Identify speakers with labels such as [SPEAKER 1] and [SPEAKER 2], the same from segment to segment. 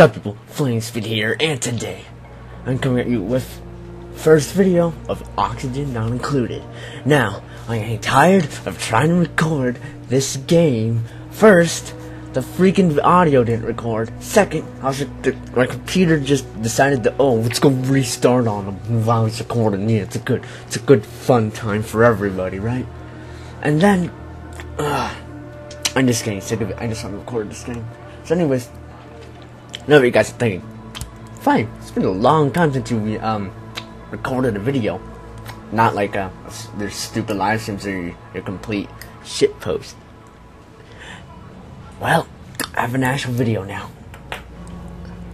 [SPEAKER 1] Sup people, Flamespeed here, and today I'm coming at you with first video of Oxygen Not Included. Now, I ain't tired of trying to record this game. First, the freaking audio didn't record. Second, I was my computer just decided to oh let's go restart on them while it's recording. Yeah, it's a good it's a good fun time for everybody, right? And then, uh, I'm just getting sick of it. I just want to record this game. So, anyways, know what you guys are thinking. Fine, it's been a long time since you um recorded a video. Not like uh, their stupid live streams or your, your complete shit post. Well, I have an actual video now.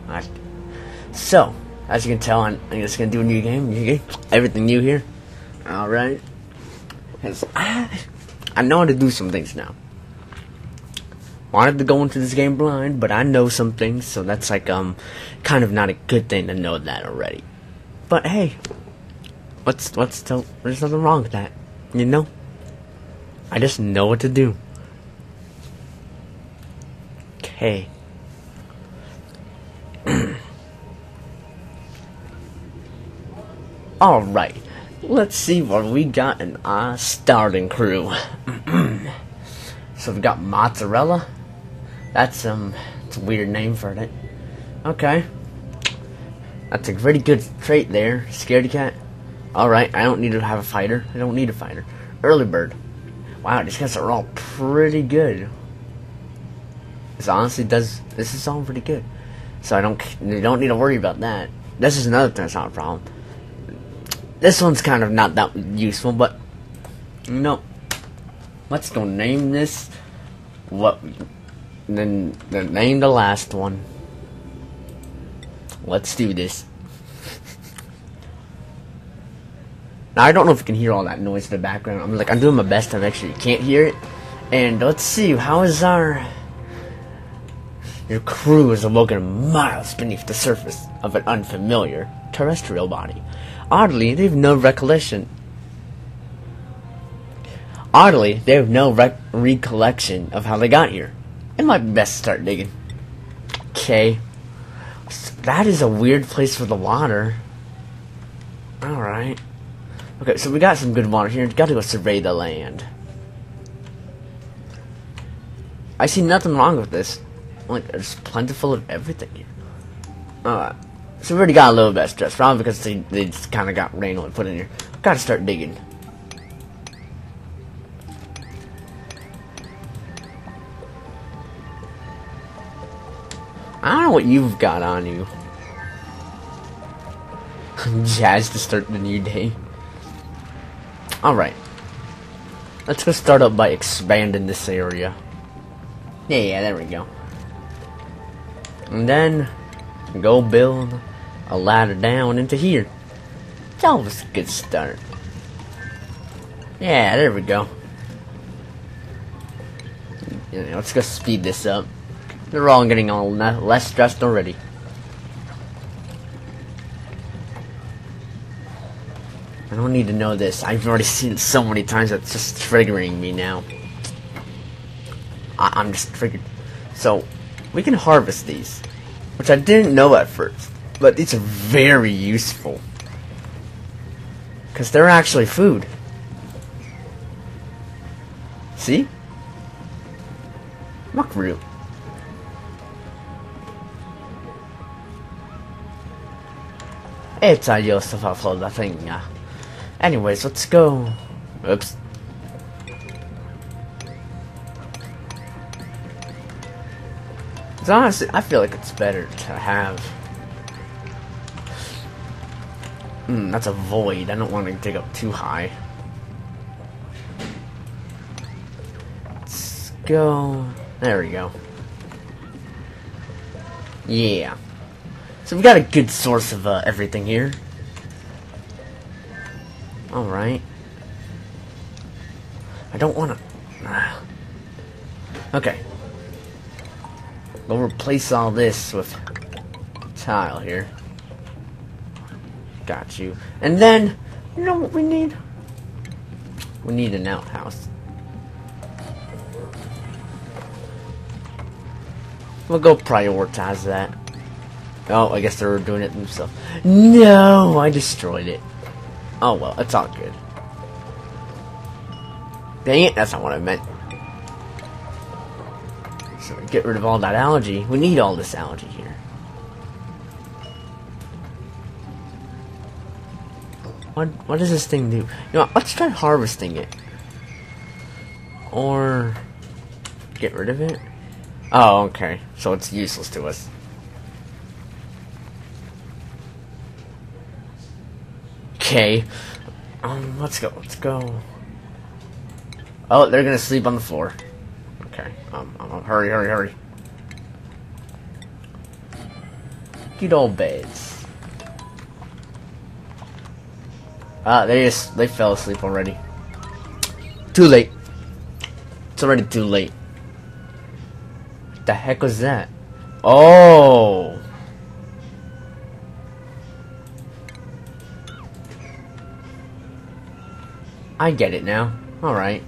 [SPEAKER 1] Alright. So, as you can tell, I'm, I'm just gonna do a new game. New game. Everything new here. Alright. Because I, I know how to do some things now. Wanted to go into this game blind, but I know some things, so that's like, um, kind of not a good thing to know that already. But hey, what's, what's, the, there's nothing wrong with that, you know? I just know what to do. Okay. Alright, let's see what we got in our starting crew. so we've got mozzarella. That's um, it's a weird name for it. Okay. That's a pretty good trait there, scaredy cat. Alright, I don't need to have a fighter. I don't need a fighter. Early bird. Wow, these guys are all pretty good. This honestly does. This is all pretty good. So I don't. You don't need to worry about that. This is another thing that's not a problem. This one's kind of not that useful, but you know, let's go name this. What? Then, name the last one. Let's do this. Now I don't know if you can hear all that noise in the background. I'm like I'm doing my best I'm actually can't hear it. And let's see, how is our your crew is awoken miles beneath the surface of an unfamiliar terrestrial body. Oddly, they have no recollection. Oddly, they have no rec recollection of how they got here. It might best start digging. Okay. That is a weird place for the water. Alright. Okay, so we got some good water here. Gotta go survey the land. I see nothing wrong with this. Like, there's plentiful of everything here. Alright. So we already got a little bit of stress, probably because they, they just kind of got randomly put in here. Gotta start digging. I don't know what you've got on you. Jazz to start the new day. Alright. Let's go start up by expanding this area. Yeah, yeah, there we go. And then go build a ladder down into here. It's always a good start. Yeah, there we go. Let's go speed this up. They're all getting all less stressed already. I don't need to know this. I've already seen it so many times that's just triggering me now. I I'm just triggered. So, we can harvest these. Which I didn't know at first. But these are very useful. Because they're actually food. See? Muckroot. It's a useful for the thing. Anyways, let's go. Oops. Honestly, I feel like it's better to have. Hmm, that's a void. I don't want to dig up too high. Let's go. There we go. Yeah. So we've got a good source of uh, everything here. Alright. I don't want to... Okay. We'll replace all this with tile here. Got you. And then, you know what we need? We need an outhouse. We'll go prioritize that. Oh, I guess they were doing it themselves. No, I destroyed it. Oh well, it's all good. Dang it, that's not what I meant. So get rid of all that algae. We need all this algae here. What what does this thing do? You know, let's try harvesting it. Or get rid of it. Oh, okay. So it's useless to us. Okay. Um, let's go. Let's go. Oh, they're gonna sleep on the floor. Okay. Um, um, um hurry, hurry, hurry. Good old beds. Ah, they just they fell asleep already. Too late. It's already too late. What the heck was that? Oh. I get it now. Alright.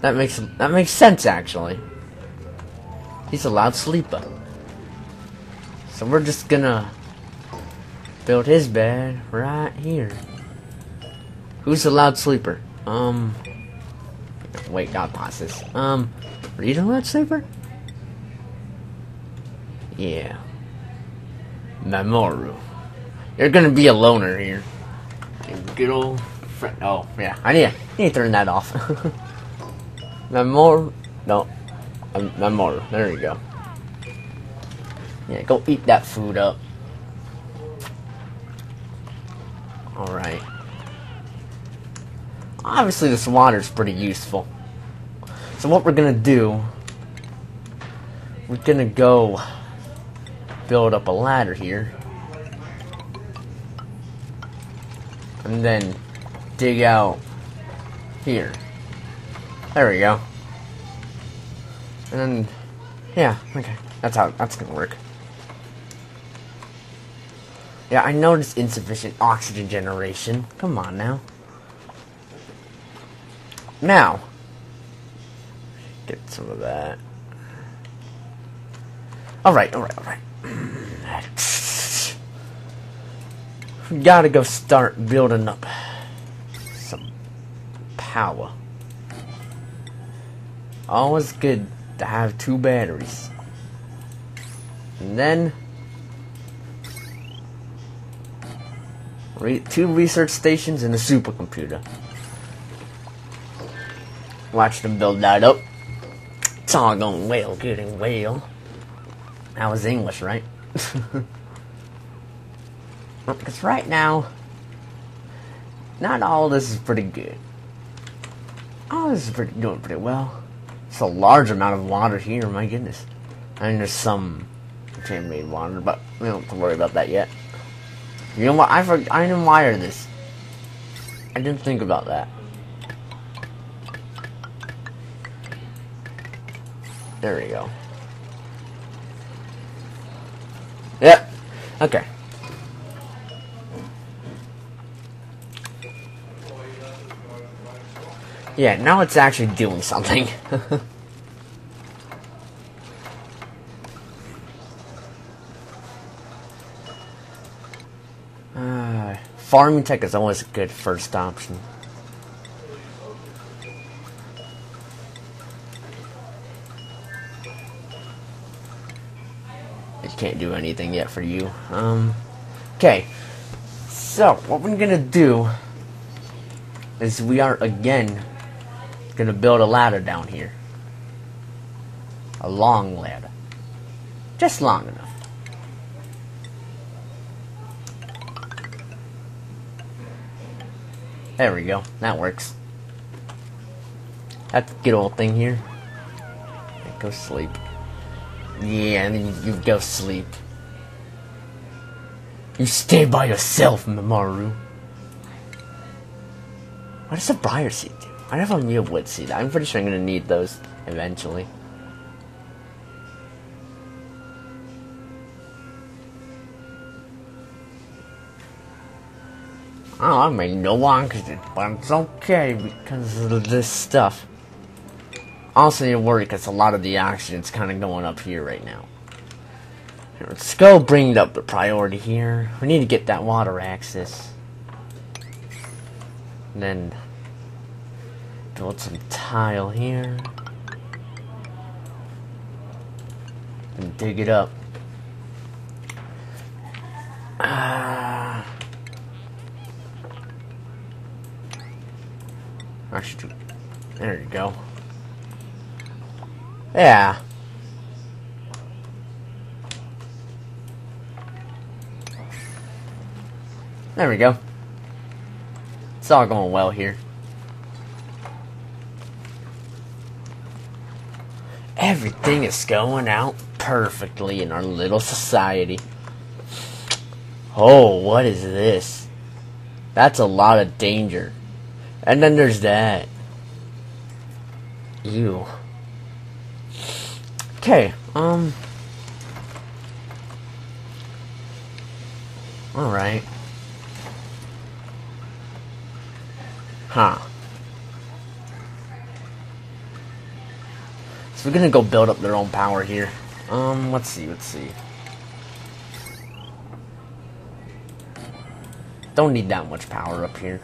[SPEAKER 1] That makes that makes sense actually. He's a loud sleeper. So we're just gonna build his bed right here. Who's a loud sleeper? Um wait, God pause this. Um are you the loud sleeper? Yeah. Mamoru. You're gonna be a loner here. Good old friend. Oh, yeah. I need, I need to turn that off. Memor. No. Um, Memor. There you go. Yeah, go eat that food up. Alright. Obviously, this water is pretty useful. So, what we're gonna do. We're gonna go build up a ladder here. And then dig out here. There we go. And then, yeah, okay. That's how, that's gonna work. Yeah, I noticed insufficient oxygen generation. Come on now. Now. Get some of that. Alright, alright, alright. gotta go start building up some power. Always good to have two batteries. And then re two research stations and a supercomputer. Watch them build that up. It's all going well, good and well. That was English, right? Because right now, not all this is pretty good. All this is pretty, doing pretty well. It's a large amount of water here, my goodness. I mean, there's some contaminated water, but we don't have to worry about that yet. You know what? I forgot. I didn't wire this. I didn't think about that. There we go. Yep. Okay. Yeah, now it's actually doing something. uh, farming tech is always a good first option. I can't do anything yet for you. Um, okay. So, what we're gonna do is we are again Gonna build a ladder down here. A long ladder. Just long enough. There we go. That works. That's a good old thing here. Go sleep. Yeah, and you, you go sleep. You stay by yourself, Mamoru. What does a briar seed do? I don't have a wood seed. I'm pretty sure I'm gonna need those eventually. Oh, I may no longer but it's okay because of this stuff. Also need to worry because a lot of the oxygen's kind of going up here right now. Here, let's go bring up the priority here. We need to get that water access. And then build some tile here. And dig it up. Ah. Actually, there you go. Yeah. There we go. It's all going well here. Everything is going out perfectly in our little society. Oh, what is this? That's a lot of danger. And then there's that. Ew. Okay, um. Alright. So we're gonna go build up their own power here. Um, let's see, let's see. Don't need that much power up here.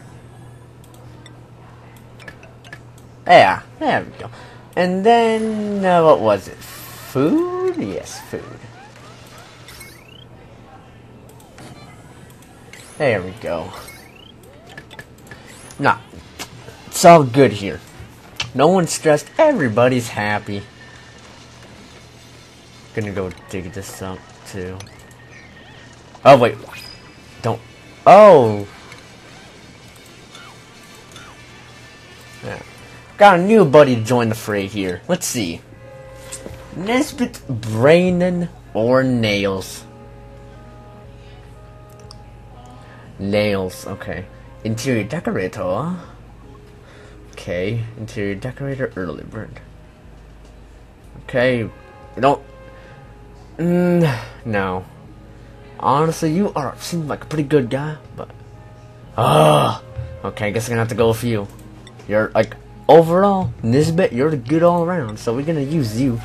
[SPEAKER 1] Yeah, there we go. And then, uh, what was it? Food? Yes, food. There we go. Nah, it's all good here. No one's stressed. Everybody's happy. Gonna go dig this up too. Oh wait, don't. Oh. Yeah. Got a new buddy to join the fray here. Let's see. Nisbet, Brainan, or Nails? Nails, okay. Interior decorator. Okay, interior decorator, early bird. Okay, don't. Mm, no. Honestly, you are seem like a pretty good guy, but. Ah, okay. I guess I'm gonna have to go with you. You're like overall, Nisbet, you're good all around, so we're gonna use you.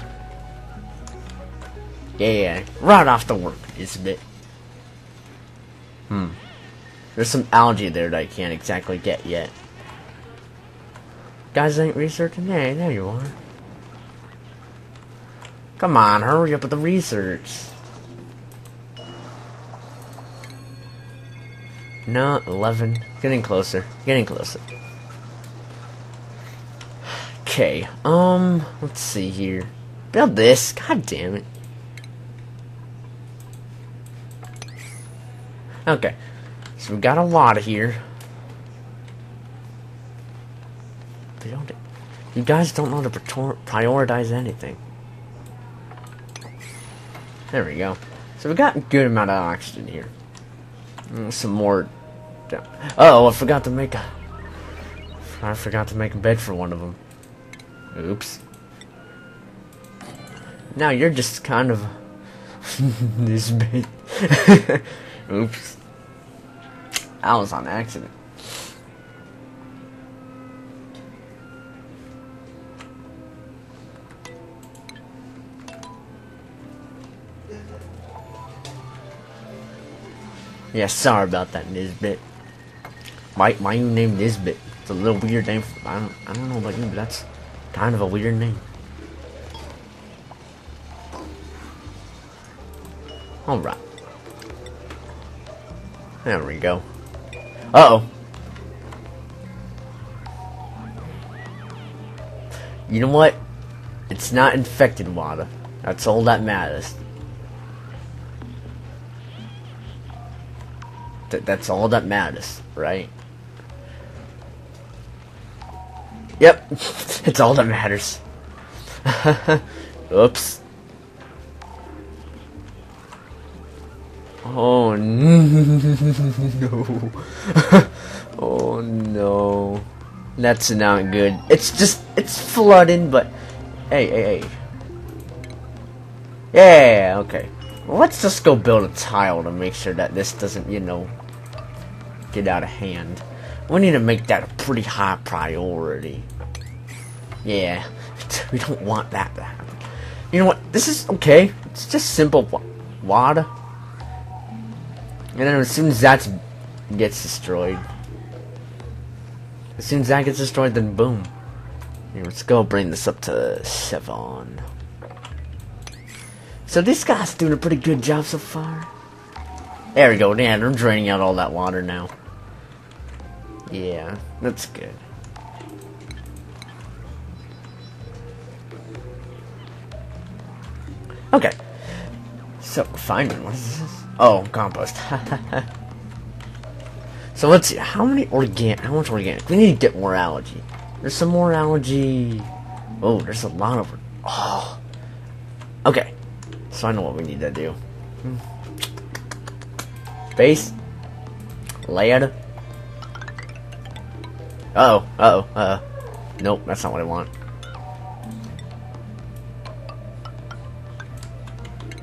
[SPEAKER 1] Yeah, right off the work, Nisbet. Hmm. There's some algae there that I can't exactly get yet. Guys ain't researching? Yeah, there you are. Come on, hurry up with the research. No, 11. Getting closer. Getting closer. Okay, um, let's see here. Build this. God damn it. Okay, so we got a lot of here. Don't. You guys don't know to prioritize anything. There we go. So we got a good amount of oxygen here. Mm, some more. Oh, I forgot to make a. I forgot to make a bed for one of them. Oops. Now you're just kind of this bed. Oops. That was on accident. Yeah, sorry about that, Nisbet. Why, why you named Nisbet? It's a little weird name. I don't, I don't know about you, but that's kind of a weird name. Alright. There we go. Uh-oh. You know what? It's not infected water. That's all that matters. Th that's all that matters, right? Yep, it's all that matters. Oops. Oh no. oh no. That's not good. It's just, it's flooding, but... Hey, hey, hey. Yeah, okay. Let's just go build a tile to make sure that this doesn't, you know, get out of hand. We need to make that a pretty high priority. Yeah, we don't want that to happen. You know what? This is okay. It's just simple water. And then as soon as that gets destroyed, as soon as that gets destroyed, then boom. Here, let's go bring this up to seven. So this guy's doing a pretty good job so far. There we go. Yeah, I'm draining out all that water now. Yeah, that's good. Okay. So, finding what is this? Oh, compost. so let's see, how many organic, how much organic? We need to get more algae. There's some more algae. Oh, there's a lot of, oh. Okay, I know what we need to do. Base. Layer. Uh oh, uh oh, uh Nope, that's not what I want.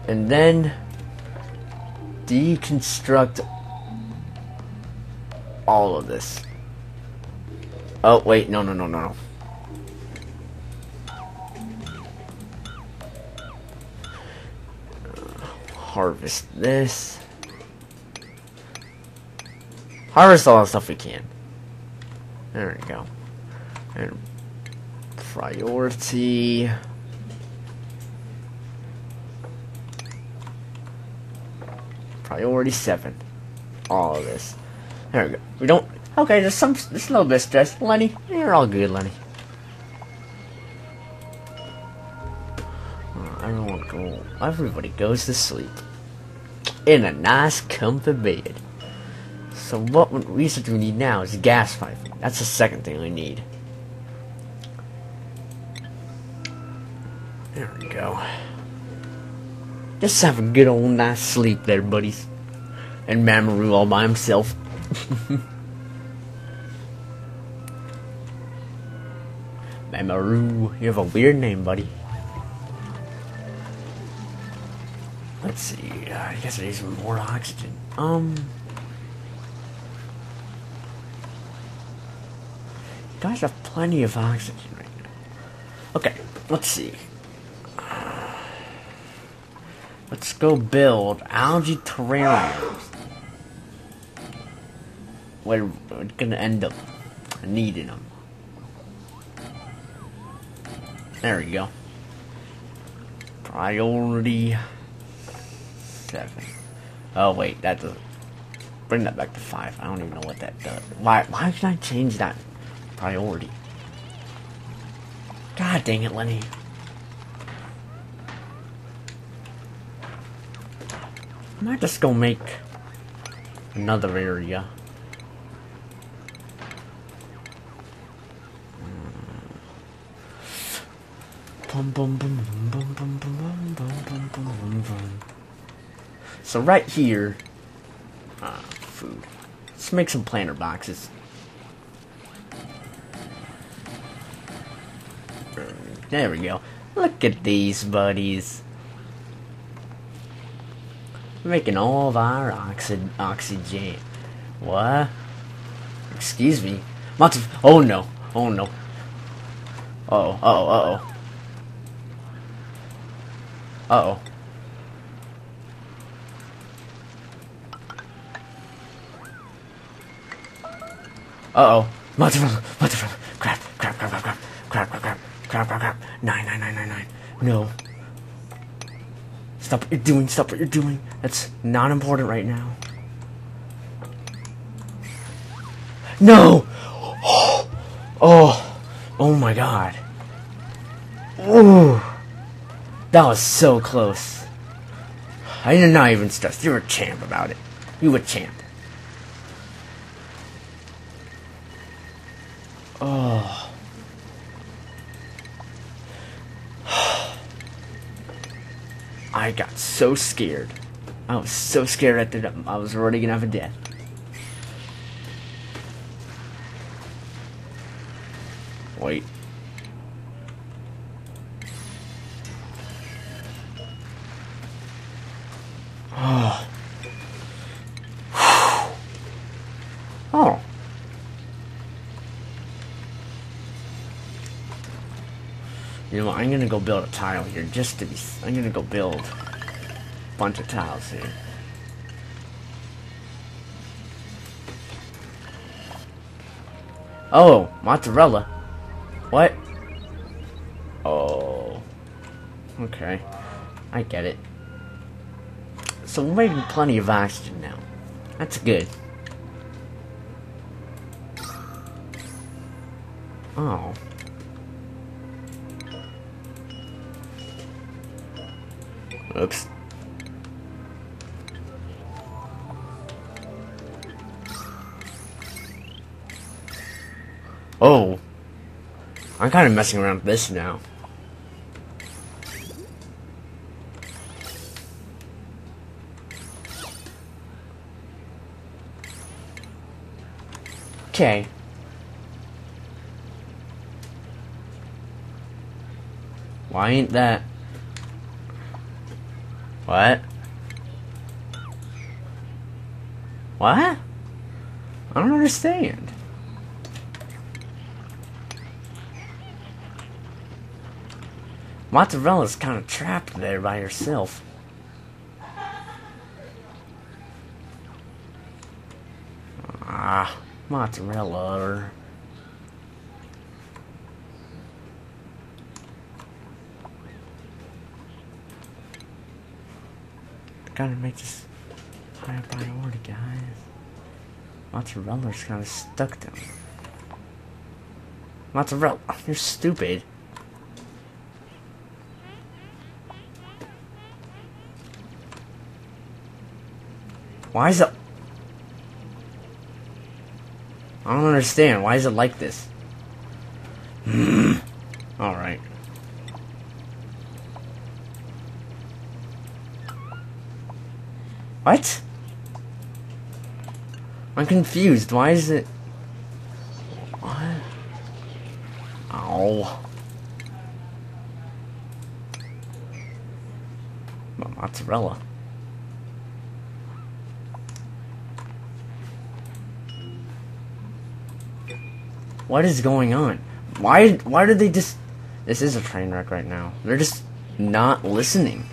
[SPEAKER 1] And then deconstruct all of this. Oh, wait, no, no, no, no, no. Harvest this. Harvest all the stuff we can. There we go. And priority. Priority 7. All of this. There we go. We don't... Okay, there's some... There's a little bit of stress. Lenny, you're all good, Lenny. Everybody goes to sleep. In a nice, comfy bed. So what research we need now is gas pipe. That's the second thing we need. There we go. Just have a good old nice sleep there, buddies. And Mamoru all by himself. Mamoru, you have a weird name, buddy. Let's see. Uh, I guess I need some more oxygen. Um. guys have plenty of oxygen right now. Okay, let's see. Let's go build algae terrariums. We're, we're gonna end up needing them. There we go. Priority seven. Oh wait, that doesn't. Bring that back to five. I don't even know what that does. Why? Why should I change that priority. God dang it, Lenny. I might just go make another area. So right here, uh, food. Let's make some planter boxes. There we go. Look at these buddies. Making all of our oxy oxygen. What? Excuse me. Lots of. Oh no. Oh no. Uh oh. Uh oh. Uh oh. Uh oh. Uh oh. Multiple. Multiple. Crap. Crap. Crap. Crap. Crap. Crap. Crap. Crap. Crap, crap, crap. Nine, nine, nine, nine, nine. No. Stop what you're doing. Stop what you're doing. That's not important right now. No! Oh, oh, oh my god. Ooh. That was so close. I did not even stress. You're a champ about it. You a champ. Oh. I got so scared. I was so scared that I was already gonna have a death. Wait. Oh. oh. You know what? I'm gonna go build a tile here just to be. I'm gonna go build bunch of tiles here. Oh, mozzarella. What? Oh. Okay. I get it. So we're making plenty of oxygen now. That's good. Oh. Oops. Oh. I'm kind of messing around with this now. Okay. Why ain't that? What? What? I don't understand. Mozzarella's kind of trapped there by herself. Ah, mozzarella. Gotta make this higher priority, guys. Mozzarella's kind of stuck down. Mozzarella, you're stupid. Why is it... I don't understand. Why is it like this? Alright. What? I'm confused. Why is it... What? Ow. Mozzarella. What is going on? Why why did they just This is a train wreck right now. They're just not listening.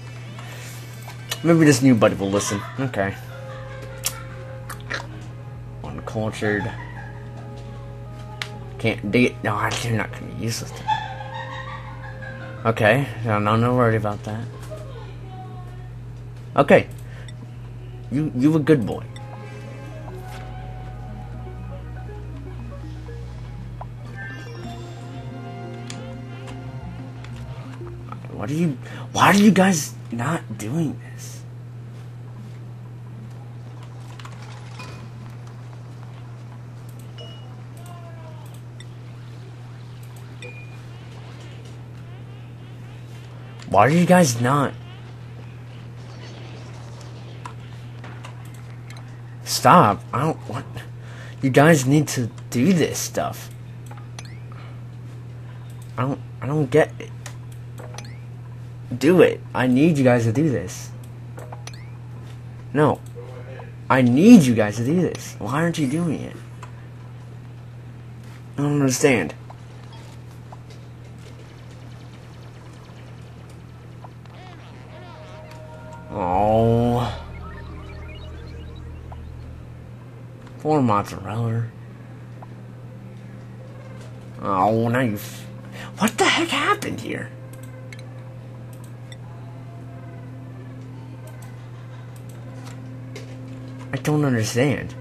[SPEAKER 1] Maybe this new buddy will listen. Okay. Uncultured. Can't dig it. No, I'm not gonna be useless. Okay, no, no, no worry about that. Okay, you you a good boy. Are you why are you guys not doing this? Why are you guys not? Stop. I don't want. You guys need to do this stuff. I don't. I don't get it do it. I need you guys to do this. No. I need you guys to do this. Why aren't you doing it? I don't understand. Oh. Poor mozzarella. Oh, now you. What the heck happened here? I don't understand.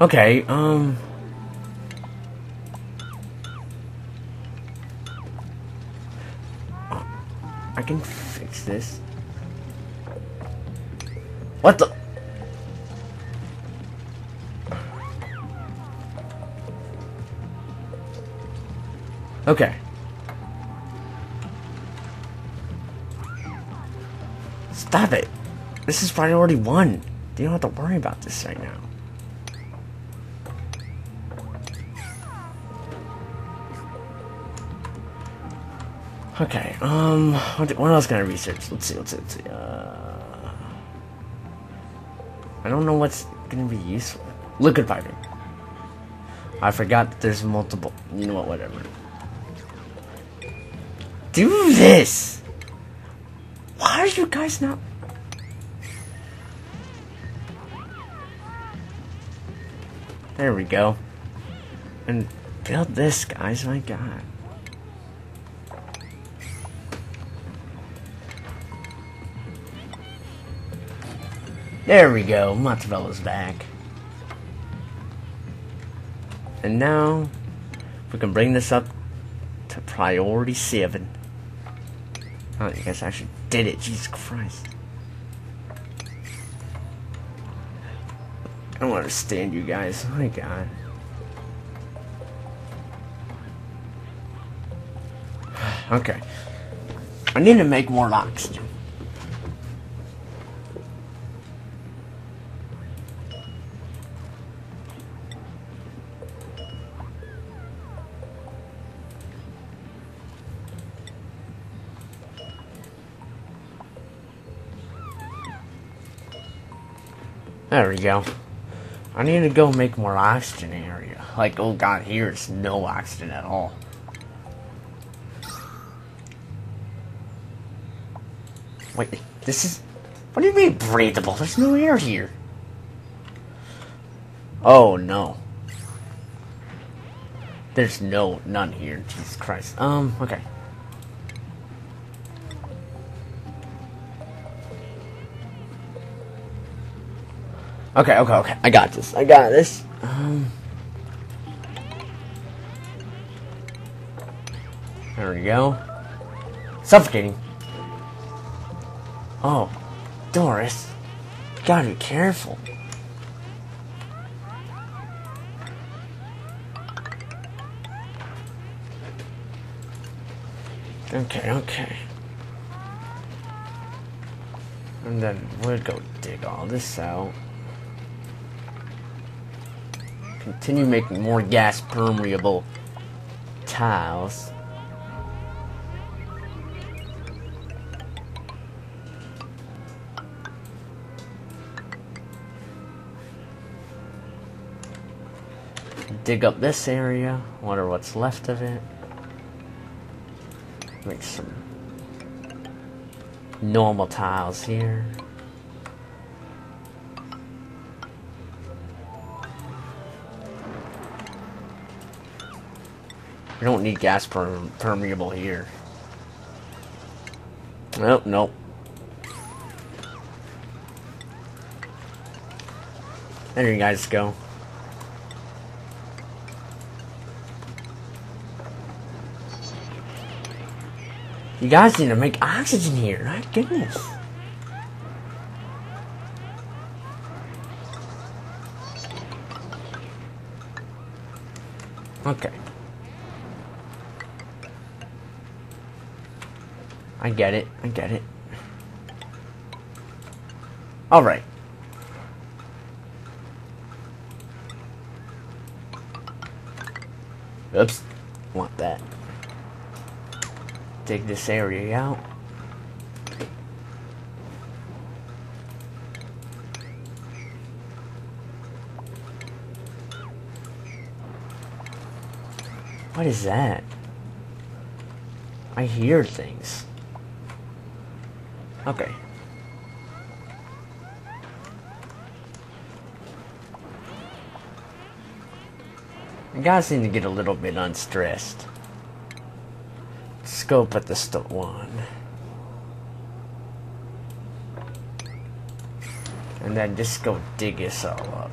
[SPEAKER 1] Okay, um... I can fix this. What the? Okay. Stop it. This is priority one. You don't have to worry about this right now. Okay, um, what, else can I research? Let's see, let's see, let's see. Uh, I don't know what's gonna be useful. Liquid piping. I forgot that there's multiple. You know what? Whatever. Do this! You guys not... There we go. And build this, guys. My God. There we go. Mozzarella's back. And now, we can bring this up to priority 7. Oh, you guys actually did it. Jesus Christ. I don't understand you guys. Oh my god. okay. I need to make more There we go. I need to go make more oxygen area. Like, oh god, here's no oxygen at all. Wait, this is... What do you mean breathable? There's no air here. Oh, no. There's no, none here. Jesus Christ. Um, okay. Okay, okay, okay. I got this. I got this. Um, there we go. Suffocating. Oh, Doris. gotta be careful. Okay, okay. And then we'll go dig all this out. Continue making more gas permeable tiles. Dig up this area, wonder what's left of it. Make some normal tiles here. Don't need gas per permeable here. Nope, nope. There you guys go. You guys need to make oxygen here. My goodness. Okay. I get it. I get it. Alright. Oops. Want that. Dig this area out. What is that? I hear things. Okay. You guys need to get a little bit unstressed. Scope at the st one. And then just go dig this all up.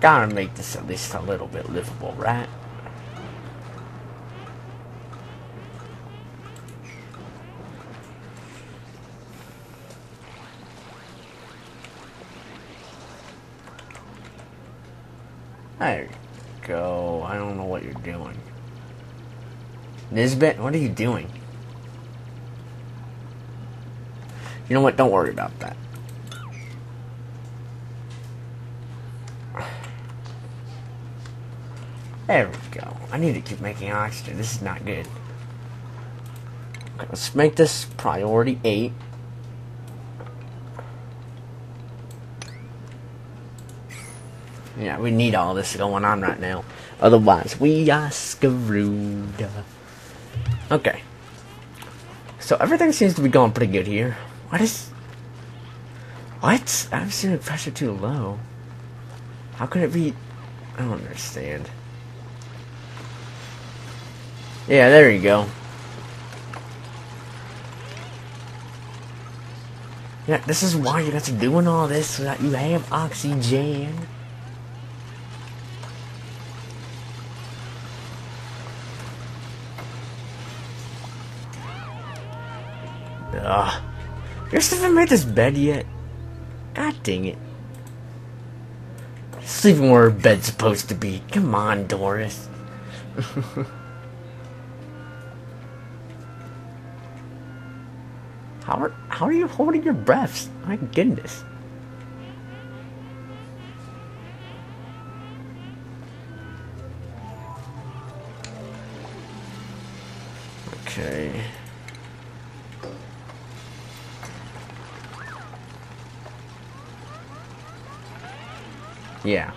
[SPEAKER 1] Gotta make this at least a little bit livable, right? There you go. I don't know what you're doing. Nisbet, what are you doing? You know what? Don't worry about that. There we go. I need to keep making oxygen. This is not good. Okay, let's make this priority 8. Yeah, we need all this going on right now. Otherwise, we are screwed. Okay. So everything seems to be going pretty good here. What is... What? I'm seeing pressure too low. How could it be... I don't understand. Yeah, there you go. Yeah, this is why you got to doing all this so that you have oxygen. Still haven't made this bed yet? God dang it. Sleeping where bed's supposed to be. Come on, Doris. how are how are you holding your breaths? My goodness. Yeah.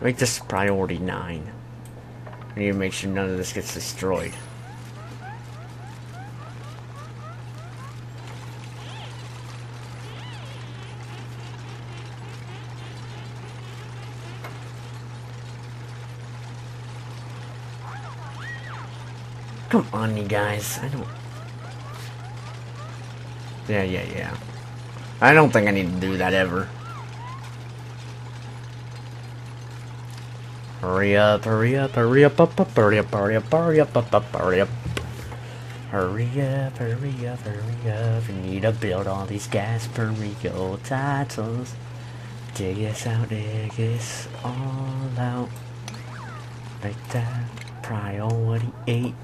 [SPEAKER 1] Make this priority 9. I need to make sure none of this gets destroyed. Come on, you guys. I don't... Yeah, yeah, yeah. I don't think I need to do that ever. Hurry up, hurry up, hurry up, up, up, hurry up, hurry up, hurry up, up, up, hurry up. Hurry up, hurry up, hurry up. We need to build all these gas per titles. Dig this out, dig this all out. Like that. Priority 8.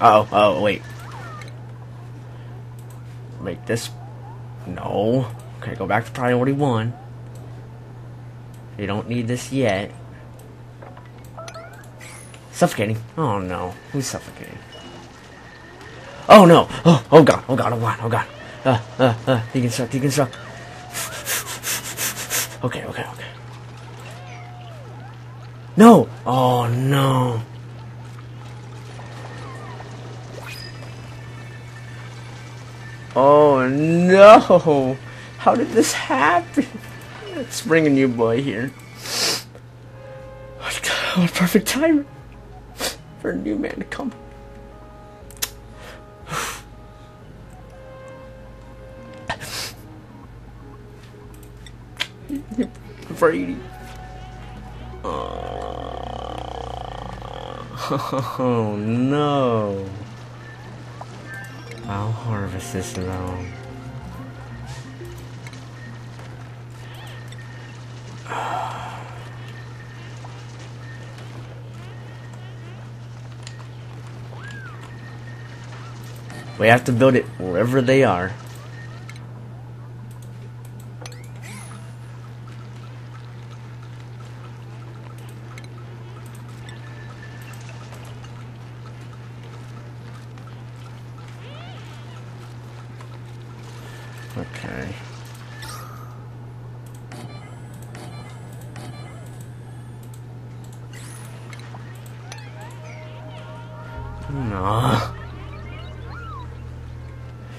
[SPEAKER 1] Oh, oh, wait. Make this... No. Okay, go back to priority one. You don't need this yet. Suffocating. Oh no. Who's suffocating? Oh no! Oh, oh god, oh god, oh god, oh god. Uh, uh, uh, deconstruct, deconstruct. Okay, okay, okay. No! Oh no. Oh no! How did this happen? Let's bring a new boy here. Oh, what, what perfect time for a new man to come. Brady. Oh, oh no. I'll harvest this alone. We have to build it wherever they are. Okay. No.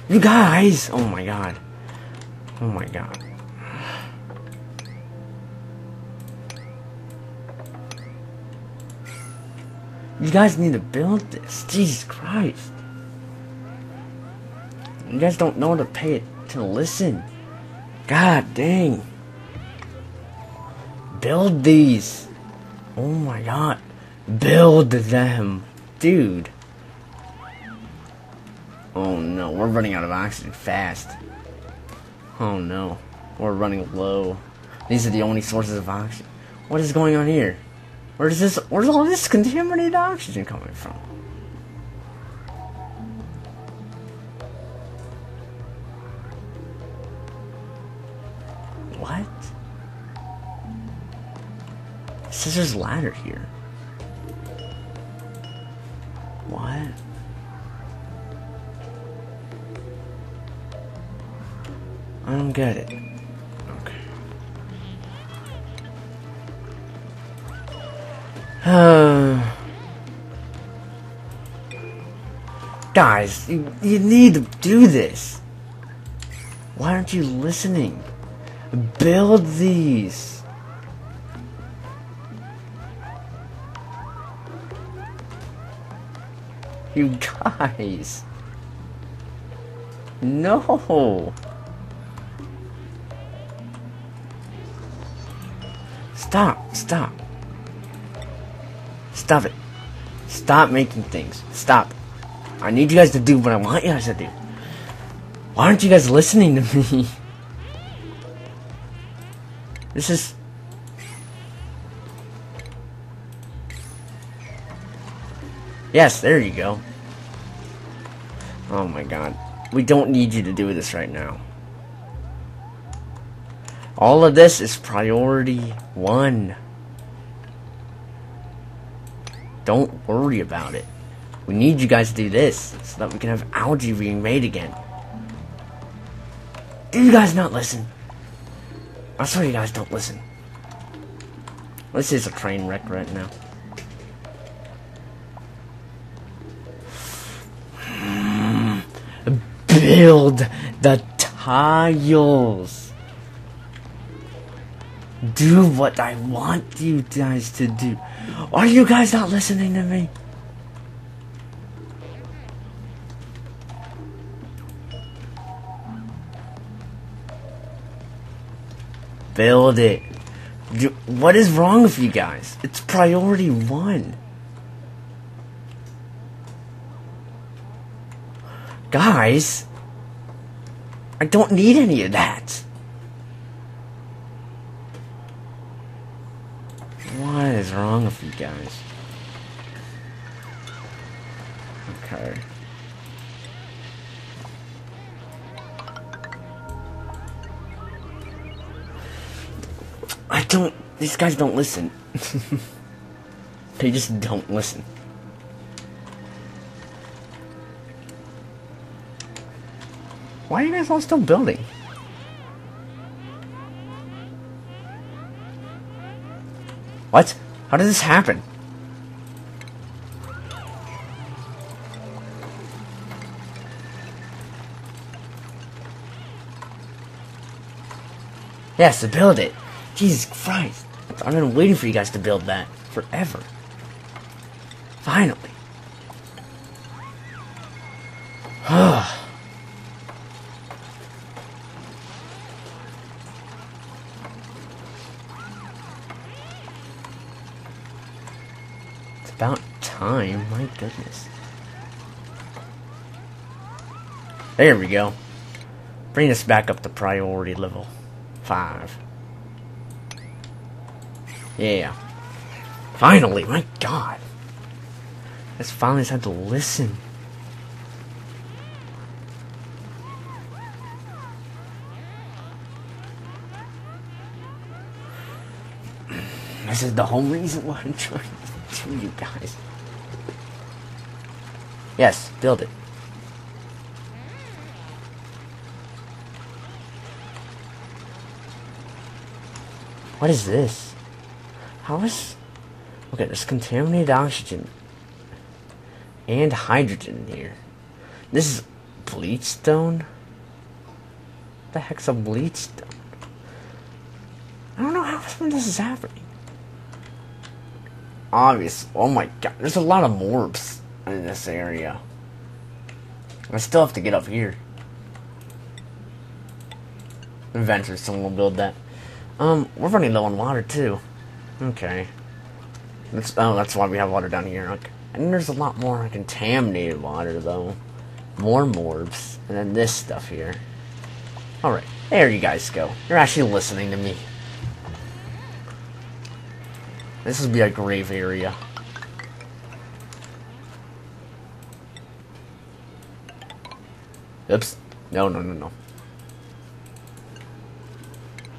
[SPEAKER 1] You guys! Oh my god. Oh my god. You guys need to build this. Jesus Christ. You guys don't know to pay it to listen. God dang. Build these. Oh my god. Build them. Dude. Oh no, we're running out of oxygen fast. Oh no, we're running low. These are the only sources of oxygen. What is going on here? Where's this? Where's all this contaminated oxygen coming from? What? It says there's ladder here. I don't get it. Okay. Guys, you, you need to do this. Why aren't you listening? Build these. You guys. No. Stop, stop. Stop it. Stop making things. Stop. I need you guys to do what I want you guys to do. Why aren't you guys listening to me? This is... Yes, there you go. Oh my god. We don't need you to do this right now. All of this is priority one. Don't worry about it. We need you guys to do this so that we can have algae being made again. Do you guys not listen? I swear you guys don't listen. This is a train wreck right now. Build the tiles. Do what I want you guys to do. Are you guys not listening to me? Build it. What is wrong with you guys? It's priority one. Guys, I don't need any of that. What wrong with you guys? Okay. I don't. These guys don't listen. they just don't listen. Why are you guys all still building? What? How did this happen? Yes, to build it. Jesus Christ. I've been waiting for you guys to build that forever. Finally. it's about time, my goodness. There we go. Bring us back up to priority level 5. Yeah. Finally, my god. It's finally had to listen. This is the whole reason why I'm trying to do you guys. Yes, build it. What is this? How is... Okay, there's contaminated oxygen. And hydrogen in here. This is bleach stone? the heck's a bleach stone? I don't know how this is happening. Obvious. Oh my god, there's a lot of morbs in this area. I still have to get up here. Eventually someone will build that. Um, we're running low on water too. Okay. That's, oh, that's why we have water down here. Okay. And there's a lot more contaminated water, though. More morbs. And then this stuff here. Alright. There you guys go. You're actually listening to me. This would be a grave area. Oops. No, no, no, no.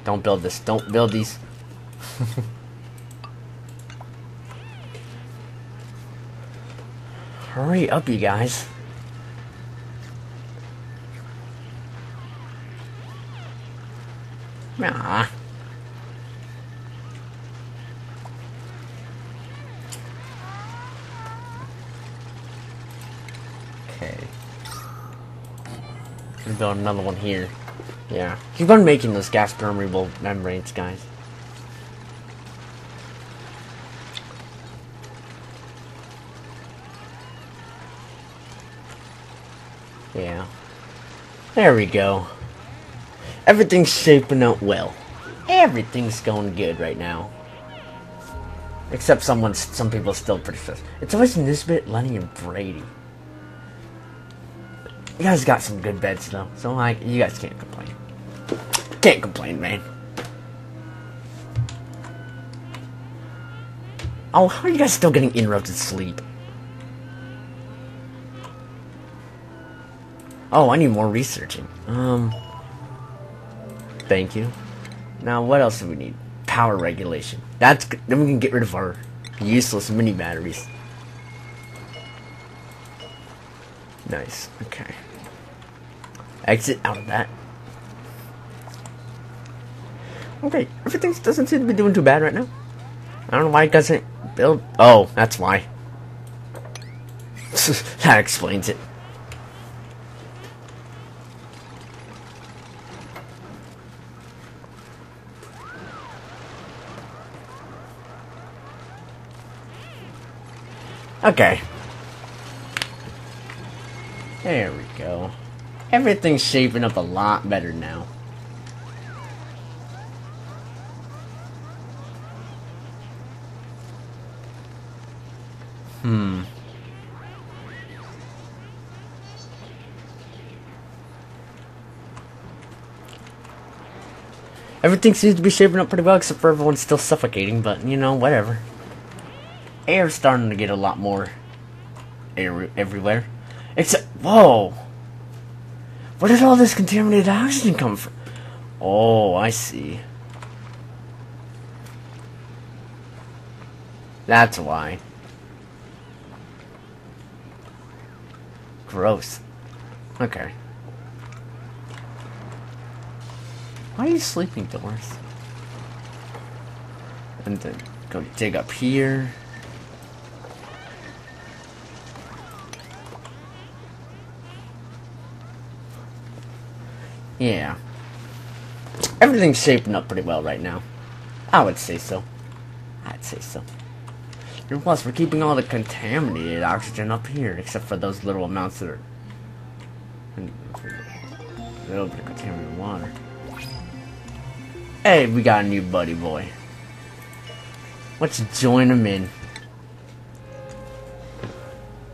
[SPEAKER 1] Don't build this. Don't build these. Hurry up, you guys. Nah. Build another one here. Yeah. Keep on making those gas permeable membranes, guys. Yeah. There we go. Everything's shaping up well. Everything's going good right now. Except someone, some people still pretty. It's always Nisbet, Lenny, and Brady. You guys got some good beds though, so like you guys can't complain. Can't complain, man. Oh, how are you guys still getting interrupted sleep? Oh, I need more researching. Um, thank you. Now, what else do we need? Power regulation. That's good. Then we can get rid of our useless mini batteries. Nice. Okay. Exit out of that. Okay, everything doesn't seem to be doing too bad right now. I don't know why it doesn't build. Oh, that's why. that explains it. Okay. There we go. Everything's shaping up a lot better now. Hmm. Everything seems to be shaping up pretty well, except for everyone's still suffocating, but, you know, whatever. Air's starting to get a lot more air everywhere. Except, whoa! Where did all this contaminated oxygen come from? Oh, I see. That's why. Gross. Okay. Why are you sleeping, Doris? And then go dig up here. Yeah. Everything's shaping up pretty well right now. I would say so. I'd say so. And plus, we're keeping all the contaminated oxygen up here, except for those little amounts that are... A little bit of contaminated water. Hey, we got a new buddy boy. Let's join him in.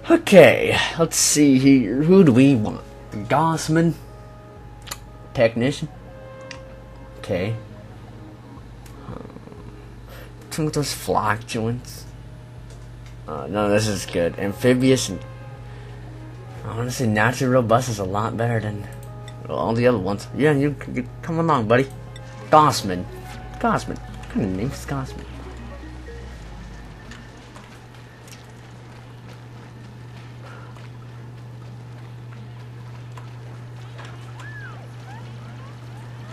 [SPEAKER 1] Okay, let's see here. Who do we want? Gossmann? Technician. Okay. Some of those flatulence. Uh, no, this is good. Amphibious and honestly, naturally robust is a lot better than all the other ones. Yeah, you, you come along, buddy. Gossmann. Gossmann. What kind of name is Gossmann?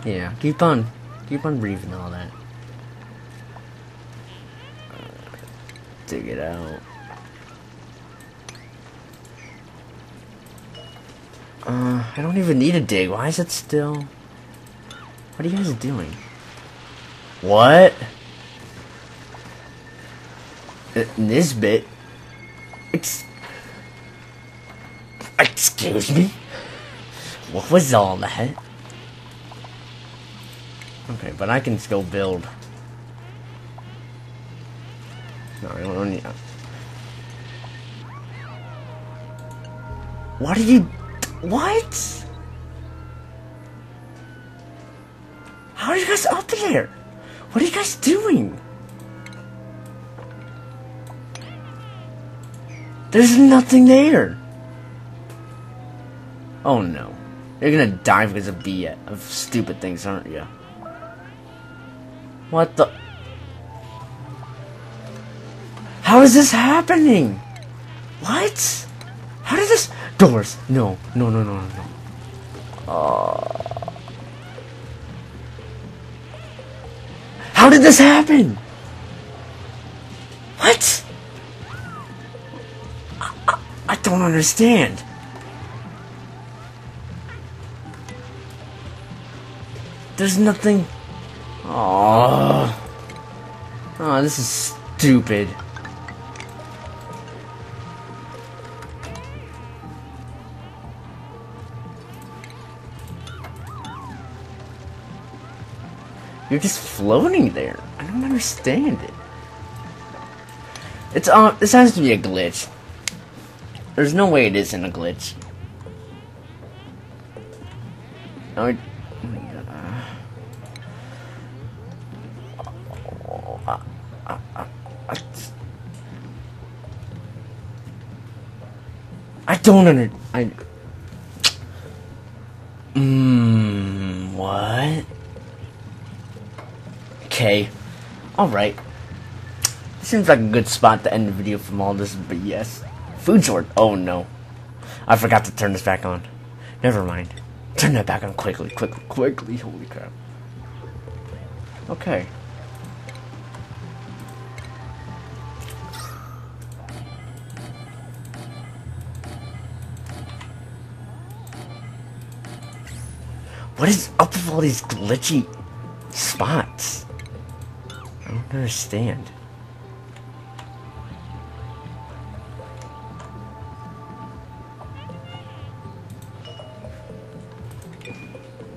[SPEAKER 1] Yeah, keep on, keep on breathing all that. Dig it out. Uh, I don't even need a dig. Why is it still? What are you guys doing? What? This bit. Ex Excuse me? What was all that? Okay, but I can still build. No, I don't need. Uh, what are you? What? How are you guys up there? What are you guys doing? There's nothing there. Oh no. You're gonna die because of B uh, of stupid things, aren't you? What the? How is this happening? What? How did this doors? No, no, no, no, no, no. Uh, how did this happen? What? I, I, I don't understand. There's nothing. Oh. Oh, this is stupid. You're just floating there. I don't understand it. It's uh, this has to be a glitch. There's no way it isn't a glitch. No, don't under. I. Mmm. What? Okay. Alright. Seems like a good spot to end the video from all this, but yes. Food short. Oh no. I forgot to turn this back on. Never mind. Turn that back on quickly, quickly, quickly. Holy crap. Okay. What is up with all these glitchy spots? I don't understand.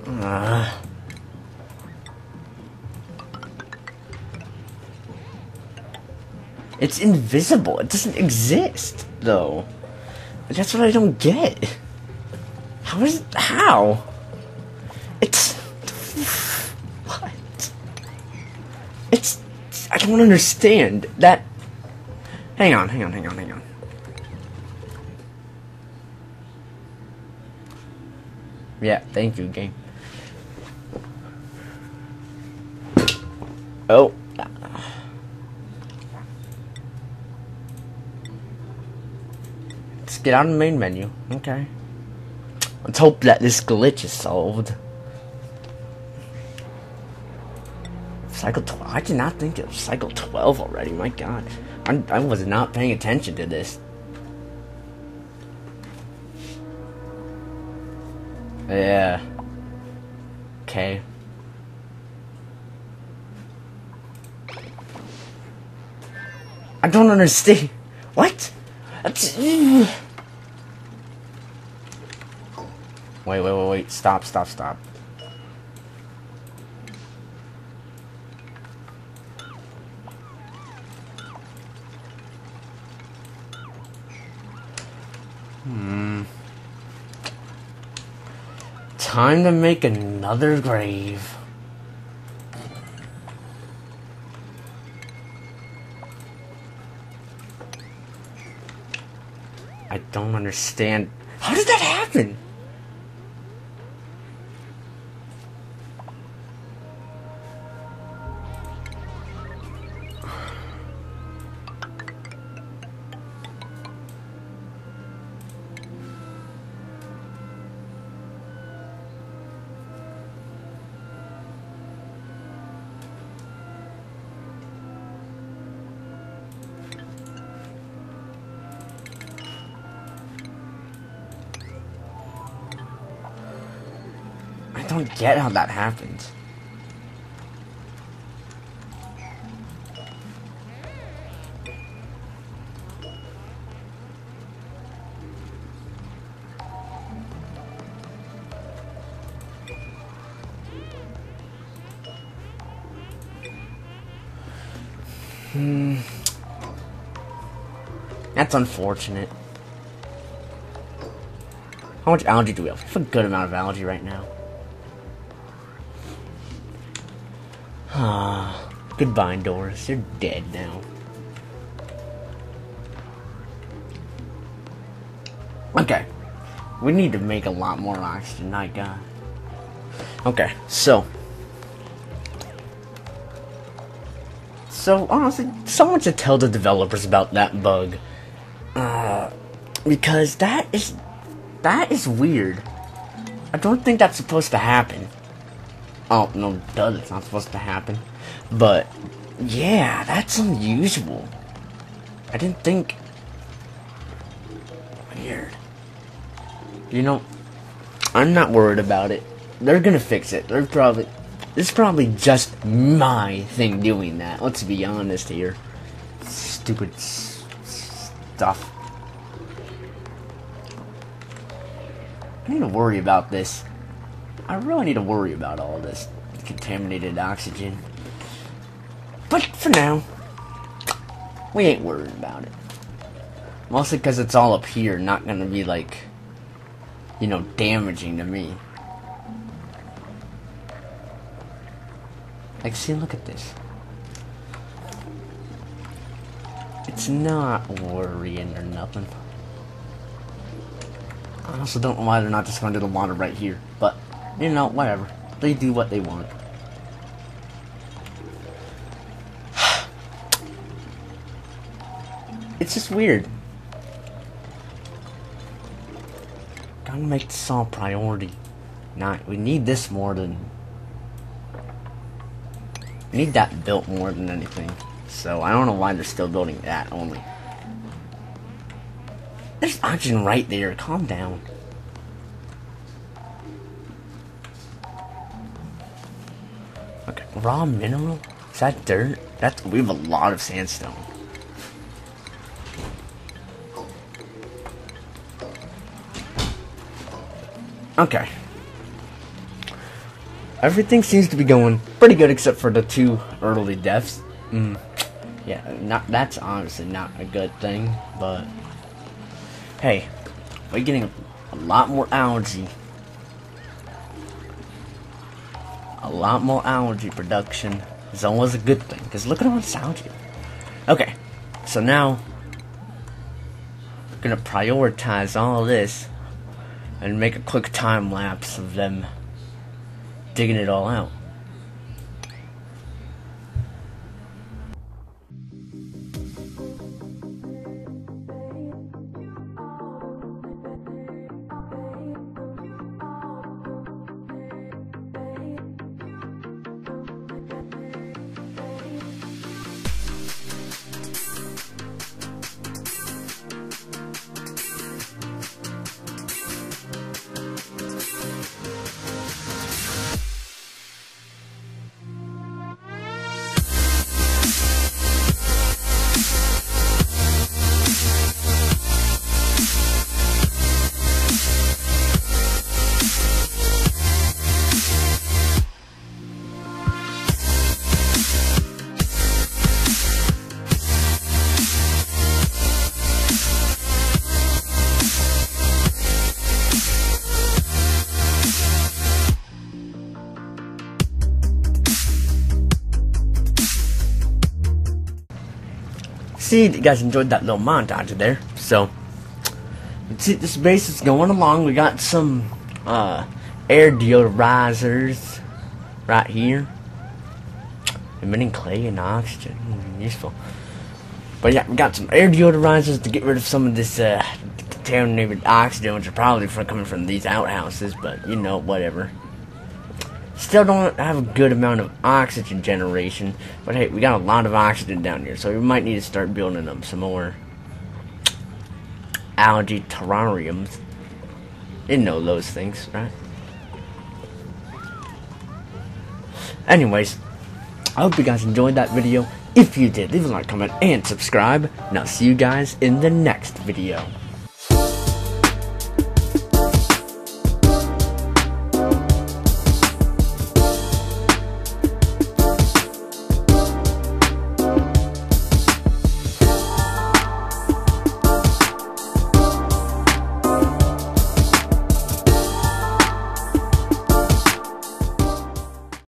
[SPEAKER 1] Uh, it's invisible. It doesn't exist, though. That's what I don't get. How is it how? It's I don't understand that. Hang on, hang on, hang on, hang on. Yeah, thank you, game. Oh. Let's get out of the main menu. Okay. Let's hope that this glitch is solved. Cycle 12? I did not think it was cycle 12 already. My god. I, I was not paying attention to this. Yeah. Okay. I don't understand. What? That's... Wait, wait, wait, wait. Stop, stop, stop. Time to make another grave. I don't understand. How did that happen? Get how that happened. Hmm. That's unfortunate. How much algae do we have? We have a good amount of algae right now. Ah, goodbye, Doris. You're dead now. Okay. We need to make a lot more oxygen, my god. Okay, so. So, honestly, someone should tell the developers about that bug. Uh, Because that is that is weird. I don't think that's supposed to happen. Oh no, duh, it's not supposed to happen. But yeah, that's unusual. I didn't think. Weird. You know, I'm not worried about it. They're gonna fix it. They're probably. It's probably just my thing doing that. Let's be honest here. Stupid stuff. I need to worry about this. I really need to worry about all this contaminated oxygen. But for now, we ain't worried about it. Mostly because it's all up here, not gonna be like, you know, damaging to me. Like, see, look at this. It's not worrying or nothing. I also don't know why they're not just going to the water right here. But, you know, whatever. They do what they want. it's just weird. Gotta make this all priority. Not, we need this more than We need that built more than anything. So I don't know why they're still building that only. There's oxygen right there. Calm down. Raw mineral? Is that dirt? That's we have a lot of sandstone. Okay. Everything seems to be going pretty good except for the two early deaths. Mm. Yeah, not that's honestly not a good thing, but hey, we're getting a lot more algae. Lot more algae production is always a good thing, because look at all this algae. Okay, so now, I'm gonna prioritize all this and make a quick time lapse of them digging it all out. See you guys enjoyed that little montage there. So, let's see, this base is going along. We got some uh, air deodorizers right here. Emitting clay and oxygen. Mm, useful. But yeah, we got some air deodorizers to get rid of some of this uh, contaminated oxygen, which are probably from coming from these outhouses, but you know, whatever. Still don't have a good amount of oxygen generation, but hey, we got a lot of oxygen down here, so we might need to start building them some more algae terrariums. You know those things, right? Anyways, I hope you guys enjoyed that video. If you did, leave a like, comment, and subscribe. And I'll see you guys in the next video.